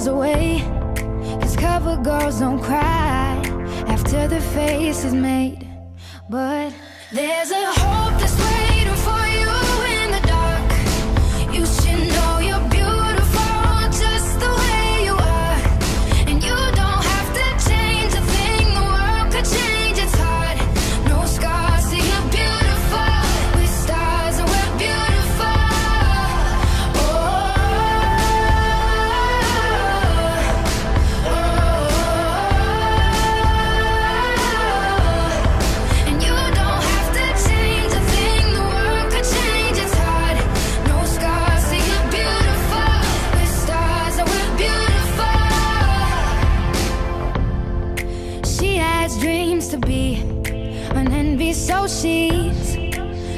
woes away. Cause cover girls don't cry after the face is made. But there's a so she's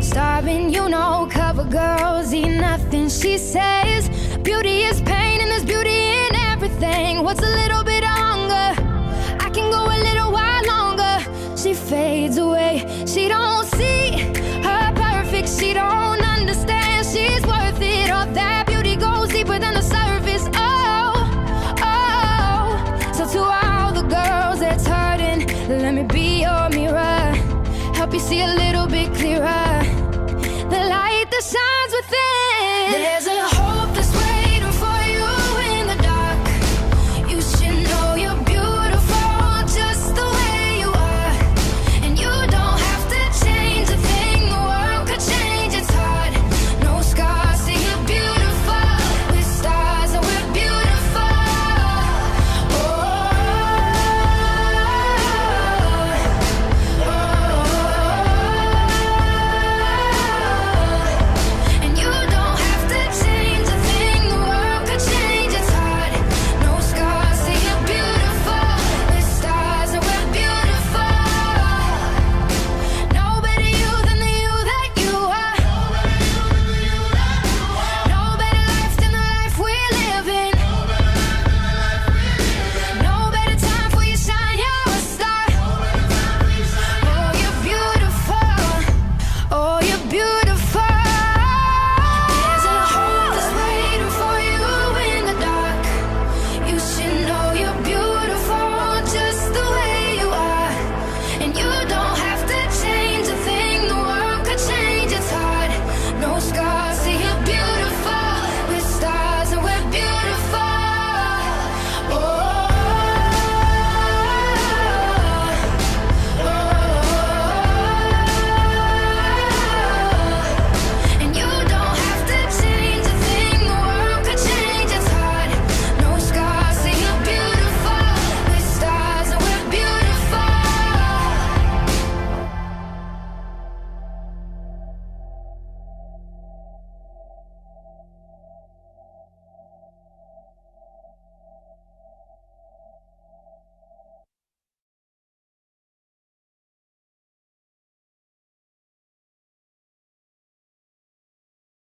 starving. You know, cover girls eat nothing. She says beauty is pain, and there's beauty in everything. What's a little bit of hunger? I can go a little while longer. She fades away. She don't see her perfect. She don't see a little.